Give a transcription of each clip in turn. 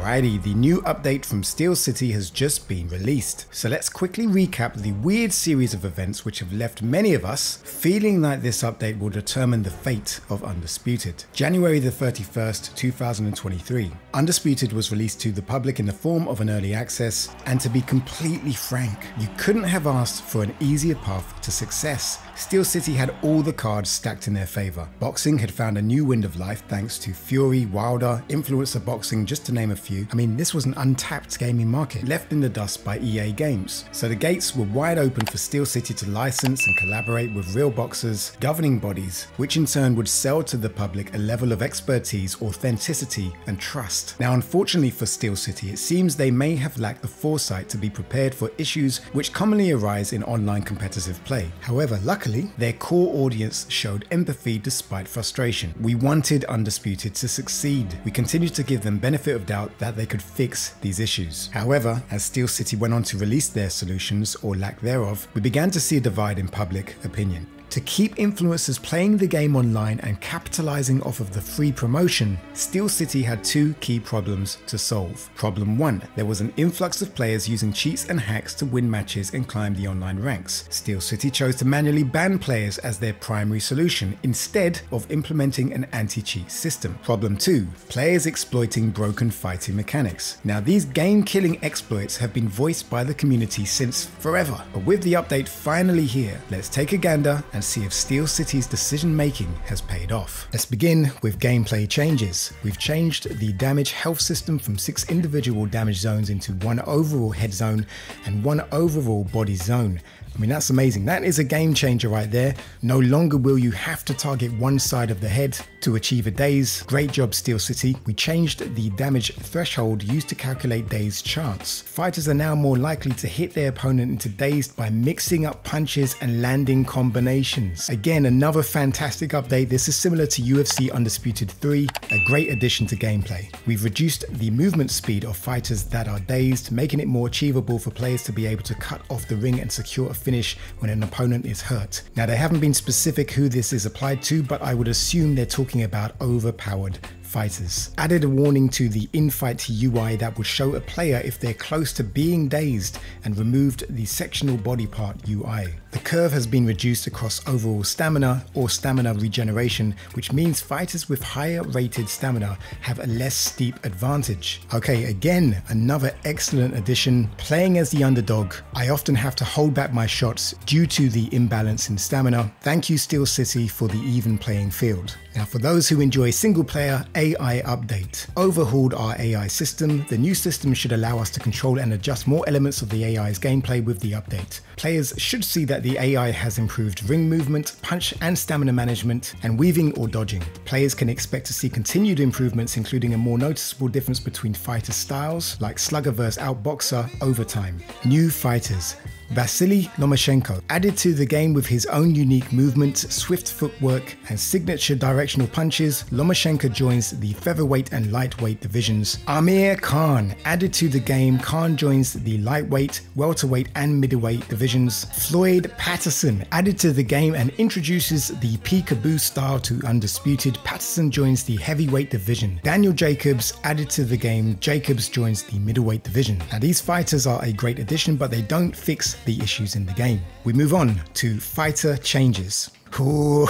Alrighty, the new update from Steel City has just been released. So let's quickly recap the weird series of events which have left many of us feeling like this update will determine the fate of Undisputed. January the 31st, 2023. Undisputed was released to the public in the form of an early access, and to be completely frank, you couldn't have asked for an easier path to success. Steel City had all the cards stacked in their favour. Boxing had found a new wind of life thanks to Fury, Wilder, Influencer Boxing, just to name a few. I mean, this was an untapped gaming market left in the dust by EA Games. So the gates were wide open for Steel City to license and collaborate with real boxers, governing bodies, which in turn would sell to the public a level of expertise, authenticity, and trust. Now, unfortunately for Steel City, it seems they may have lacked the foresight to be prepared for issues which commonly arise in online competitive play. However, luckily, Luckily, their core audience showed empathy despite frustration. We wanted Undisputed to succeed. We continued to give them benefit of doubt that they could fix these issues. However, as Steel City went on to release their solutions or lack thereof, we began to see a divide in public opinion. To keep influencers playing the game online and capitalizing off of the free promotion, Steel City had two key problems to solve. Problem 1. There was an influx of players using cheats and hacks to win matches and climb the online ranks. Steel City chose to manually ban players as their primary solution instead of implementing an anti-cheat system. Problem 2. Players exploiting broken fighting mechanics. Now these game-killing exploits have been voiced by the community since forever, but with the update finally here, let's take a gander and and see if Steel City's decision making has paid off. Let's begin with gameplay changes. We've changed the damage health system from six individual damage zones into one overall head zone and one overall body zone. I mean, that's amazing. That is a game changer right there. No longer will you have to target one side of the head to achieve a daze. Great job, Steel City. We changed the damage threshold used to calculate daze chance. Fighters are now more likely to hit their opponent into dazed by mixing up punches and landing combinations. Again, another fantastic update. This is similar to UFC Undisputed 3, a great addition to gameplay. We've reduced the movement speed of fighters that are dazed, making it more achievable for players to be able to cut off the ring and secure a finish when an opponent is hurt. Now, they haven't been specific who this is applied to, but I would assume they're talking about overpowered fighters. Added a warning to the in-fight UI that would show a player if they're close to being dazed and removed the sectional body part UI. The curve has been reduced across overall stamina or stamina regeneration, which means fighters with higher rated stamina have a less steep advantage. Okay, again, another excellent addition. Playing as the underdog, I often have to hold back my shots due to the imbalance in stamina. Thank you Steel City for the even playing field. Now for those who enjoy single player, AI update. Overhauled our AI system. The new system should allow us to control and adjust more elements of the AI's gameplay with the update. Players should see that the AI has improved ring movement, punch and stamina management, and weaving or dodging. Players can expect to see continued improvements including a more noticeable difference between fighter styles, like slugger vs outboxer over time. New fighters. Vasily Lomachenko added to the game with his own unique movements, swift footwork, and signature directional punches. Lomachenko joins the featherweight and lightweight divisions. Amir Khan added to the game. Khan joins the lightweight, welterweight, and middleweight divisions. Floyd Patterson added to the game and introduces the peekaboo style to Undisputed. Patterson joins the heavyweight division. Daniel Jacobs added to the game. Jacobs joins the middleweight division. Now these fighters are a great addition, but they don't fix the issues in the game. We move on to fighter changes. Ooh,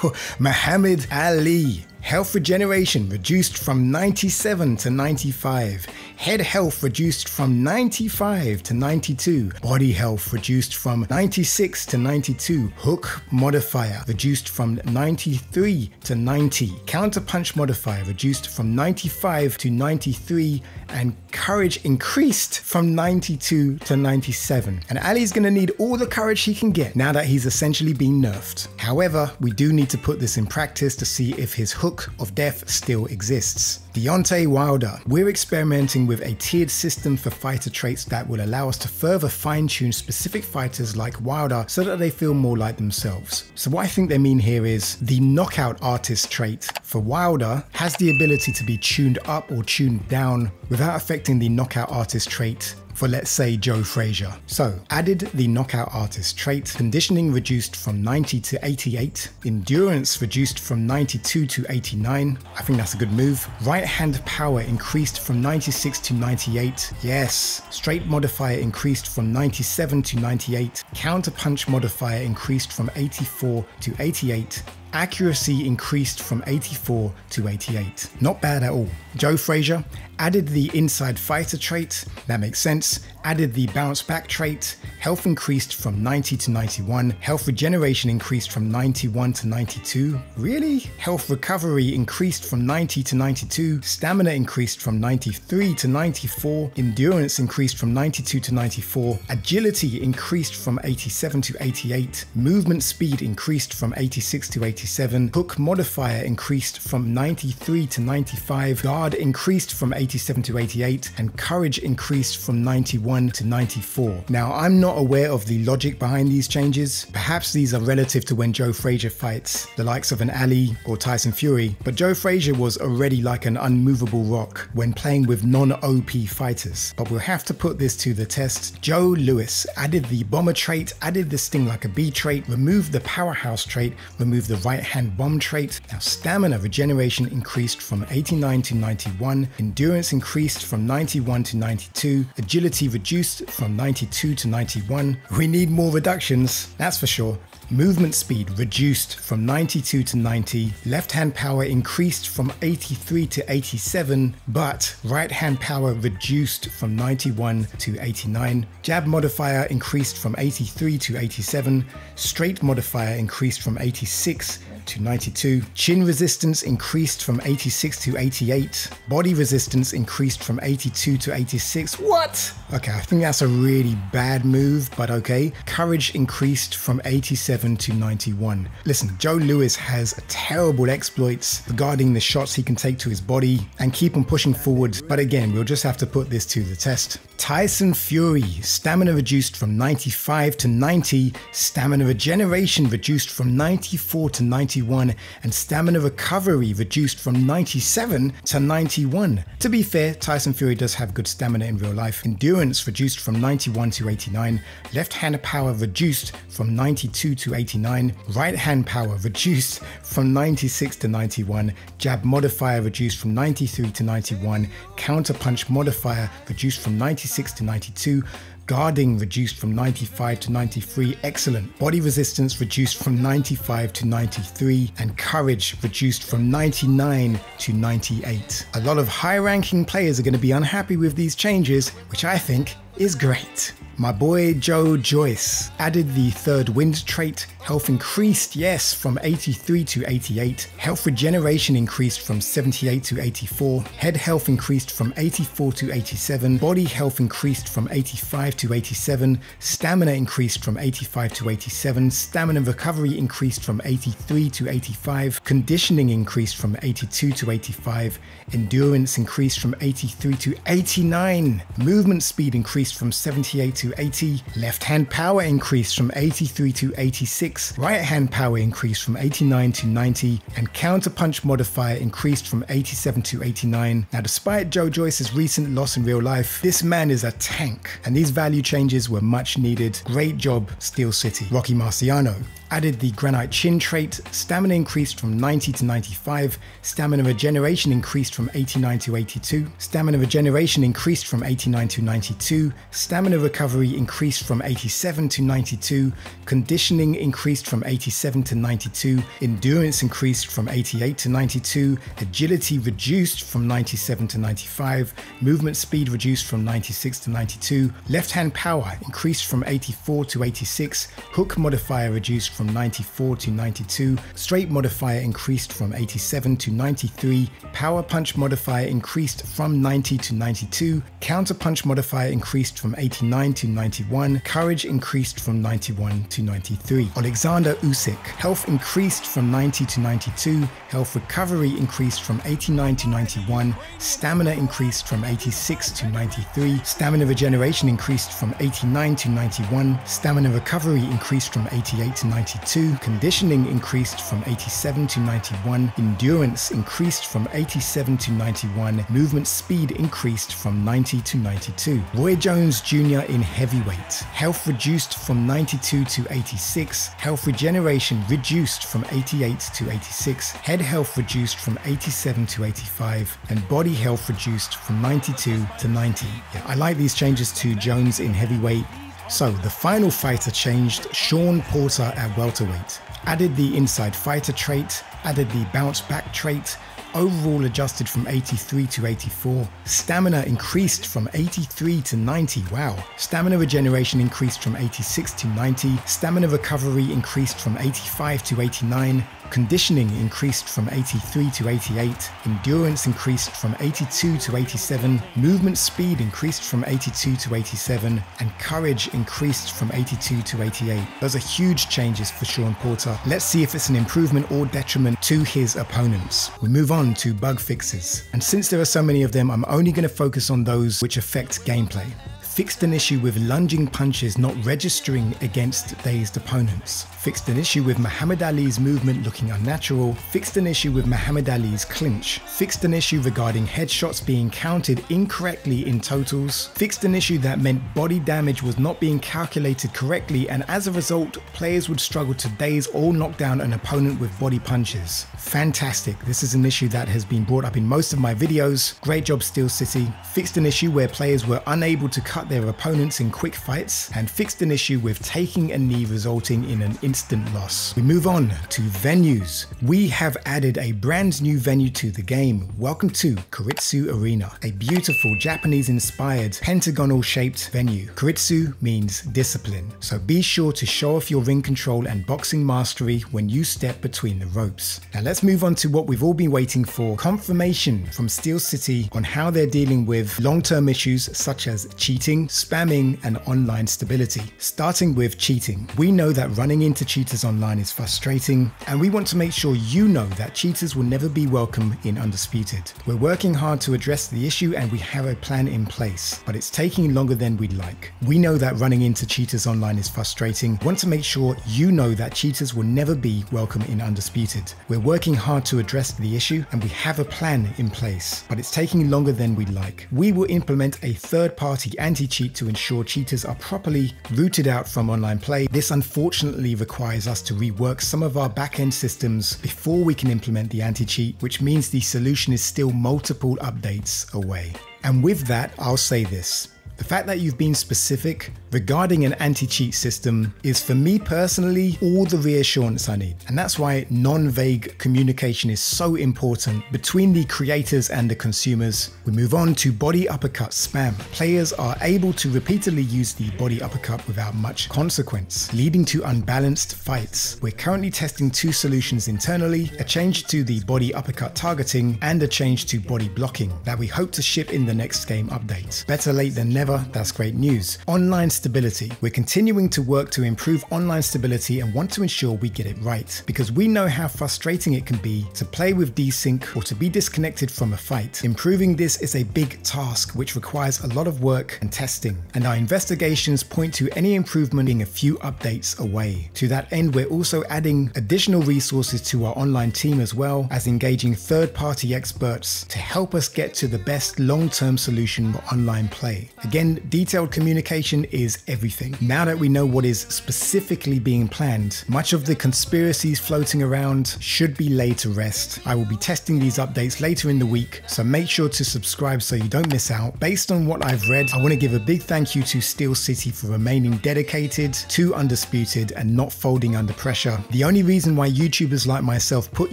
Muhammad Ali Health regeneration reduced from 97 to 95. Head health reduced from 95 to 92. Body health reduced from 96 to 92. Hook modifier reduced from 93 to 90. Counter punch modifier reduced from 95 to 93. And courage increased from 92 to 97. And Ali's gonna need all the courage he can get now that he's essentially been nerfed. However, we do need to put this in practice to see if his hook of death still exists. Deontay Wilder. We're experimenting with a tiered system for fighter traits that will allow us to further fine tune specific fighters like Wilder so that they feel more like themselves. So what I think they mean here is the knockout artist trait for Wilder has the ability to be tuned up or tuned down without affecting the knockout artist trait for let's say Joe Frazier. So added the knockout artist trait, conditioning reduced from 90 to 88, endurance reduced from 92 to 89. I think that's a good move. Right hand power increased from 96 to 98. Yes. Straight modifier increased from 97 to 98. Counter punch modifier increased from 84 to 88 accuracy increased from 84 to 88. Not bad at all. Joe Frazier added the inside fighter trait, that makes sense, added the bounce back trait, health increased from 90 to 91, health regeneration increased from 91 to 92. Really? Health recovery increased from 90 to 92, stamina increased from 93 to 94, endurance increased from 92 to 94, agility increased from 87 to 88, movement speed increased from 86 to 87, hook modifier increased from 93 to 95, guard increased from 87 to 88, and courage increased from 91 to 94. Now, I'm not aware of the logic behind these changes. Perhaps these are relative to when Joe Frazier fights the likes of an Ali or Tyson Fury, but Joe Frazier was already like an unmovable rock when playing with non-OP fighters. But we'll have to put this to the test. Joe Louis added the bomber trait, added the sting like a bee trait, removed the powerhouse trait, removed the right hand bomb trait. Now, stamina regeneration increased from 89 to 91, endurance increased from 91 to 92, agility reduced from 92 to 91. We need more reductions, that's for sure. Movement speed reduced from 92 to 90, left hand power increased from 83 to 87, but right hand power reduced from 91 to 89. Jab modifier increased from 83 to 87, straight modifier increased from 86 to 92. Chin resistance increased from 86 to 88. Body resistance increased from 82 to 86. What? Okay, I think that's a really bad move, but okay. Courage increased from 87 to 91. Listen, Joe Louis has a terrible exploits regarding the shots he can take to his body and keep on pushing forward, but again, we'll just have to put this to the test. Tyson Fury, stamina reduced from 95 to 90, stamina regeneration reduced from 94 to 91, and stamina recovery reduced from 97 to 91. To be fair, Tyson Fury does have good stamina in real life. Endurance reduced from 91 to 89, left hand power reduced from 92 to 89, right hand power reduced from 96 to 91, jab modifier reduced from 93 to 91, counter punch modifier reduced from 96 to 92, guarding reduced from 95 to 93, excellent. Body resistance reduced from 95 to 93, and courage reduced from 99 to 98. A lot of high ranking players are going to be unhappy with these changes, which I think is great. My boy Joe Joyce added the third wind trait. Health increased, yes, from 83 to 88. Health regeneration increased from 78 to 84. Head health increased from 84 to 87. Body health increased from 85 to 87. Stamina increased from 85 to 87. Stamina recovery increased from 83 to 85. Conditioning increased from 82 to 85. Endurance increased from 83 to 89. Movement speed increased from 78 to 80. Left hand power increased from 83 to 86. Right hand power increased from 89 to 90. And counter punch modifier increased from 87 to 89. Now, despite Joe Joyce's recent loss in real life, this man is a tank. And these value changes were much needed. Great job, Steel City. Rocky Marciano added the granite chin trait, stamina increased from 90 to 95, stamina regeneration increased from 89 to 82, stamina regeneration increased from 89 to 92, stamina recovery increased from 87 to 92, conditioning increased from 87 to 92, endurance increased from 88 to 92, agility reduced from 97 to 95, movement speed reduced from 96 to 92, left hand power increased from 84 to 86, hook modifier reduced from from 94 to 92, straight modifier increased from 87 to 93, power punch modifier increased from 90 to 92, counter punch modifier increased from 89 to 91, courage increased from 91 to 93. Alexander Usyk, health increased from 90 to 92, health recovery increased from 89 to 91, stamina increased from 86 to 93, stamina regeneration increased from 89 to 91, stamina recovery increased from 88 to 92. 92, conditioning increased from 87 to 91, endurance increased from 87 to 91, movement speed increased from 90 to 92. Roy Jones Jr. in heavyweight, health reduced from 92 to 86, health regeneration reduced from 88 to 86, head health reduced from 87 to 85, and body health reduced from 92 to 90. Yeah, I like these changes to Jones in heavyweight. So the final fighter changed Shawn Porter at welterweight, added the inside fighter trait, added the bounce back trait, overall adjusted from 83 to 84. Stamina increased from 83 to 90. Wow. Stamina regeneration increased from 86 to 90. Stamina recovery increased from 85 to 89. Conditioning increased from 83 to 88, endurance increased from 82 to 87, movement speed increased from 82 to 87, and courage increased from 82 to 88. Those are huge changes for Shawn Porter. Let's see if it's an improvement or detriment to his opponents. We move on to bug fixes. And since there are so many of them, I'm only going to focus on those which affect gameplay fixed an issue with lunging punches not registering against dazed opponents, fixed an issue with Muhammad Ali's movement looking unnatural, fixed an issue with Muhammad Ali's clinch, fixed an issue regarding headshots being counted incorrectly in totals, fixed an issue that meant body damage was not being calculated correctly and as a result, players would struggle to daze or knock down an opponent with body punches. Fantastic, this is an issue that has been brought up in most of my videos. Great job Steel City. Fixed an issue where players were unable to cut their opponents in quick fights and fixed an issue with taking a knee resulting in an instant loss. We move on to venues. We have added a brand new venue to the game. Welcome to Keiretsu Arena, a beautiful Japanese inspired pentagonal shaped venue. Keiretsu means discipline, so be sure to show off your ring control and boxing mastery when you step between the ropes. Now let's move on to what we've all been waiting for, confirmation from Steel City on how they're dealing with long-term issues such as cheating, spamming, and online stability. Starting with cheating. We know that running into cheaters online is frustrating, and we want to make sure you know that cheaters will never be welcome in Undisputed. We're working hard to address the issue and we have a plan in place, but it's taking longer than we'd like. We know that running into cheaters online is frustrating. Want to make sure you know that cheaters will never be welcome in Undisputed. We're working working hard to address the issue and we have a plan in place, but it's taking longer than we'd like. We will implement a third party anti cheat to ensure cheaters are properly rooted out from online play. This unfortunately requires us to rework some of our back end systems before we can implement the anti cheat, which means the solution is still multiple updates away. And with that, I'll say this. The fact that you've been specific regarding an anti-cheat system is for me personally all the reassurance I need. And that's why non-vague communication is so important between the creators and the consumers. We move on to body uppercut spam. Players are able to repeatedly use the body uppercut without much consequence, leading to unbalanced fights. We're currently testing two solutions internally, a change to the body uppercut targeting and a change to body blocking that we hope to ship in the next game update. Better late than never, that's great news. Online stability. We're continuing to work to improve online stability and want to ensure we get it right because we know how frustrating it can be to play with desync or to be disconnected from a fight. Improving this is a big task which requires a lot of work and testing, and our investigations point to any improvement being a few updates away. To that end, we're also adding additional resources to our online team as well as engaging third party experts to help us get to the best long term solution for online play. Again, detailed communication is is everything. Now that we know what is specifically being planned, much of the conspiracies floating around should be laid to rest. I will be testing these updates later in the week, so make sure to subscribe so you don't miss out. Based on what I've read, I want to give a big thank you to Steel City for remaining dedicated to Undisputed and not folding under pressure. The only reason why YouTubers like myself put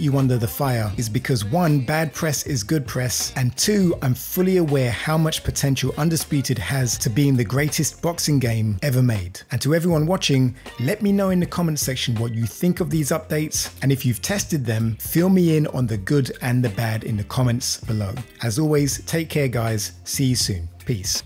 you under the fire is because one, bad press is good press, and two, I'm fully aware how much potential Undisputed has to being the greatest boxing game game ever made. And to everyone watching, let me know in the comments section what you think of these updates, and if you've tested them, fill me in on the good and the bad in the comments below. As always, take care guys, see you soon. Peace.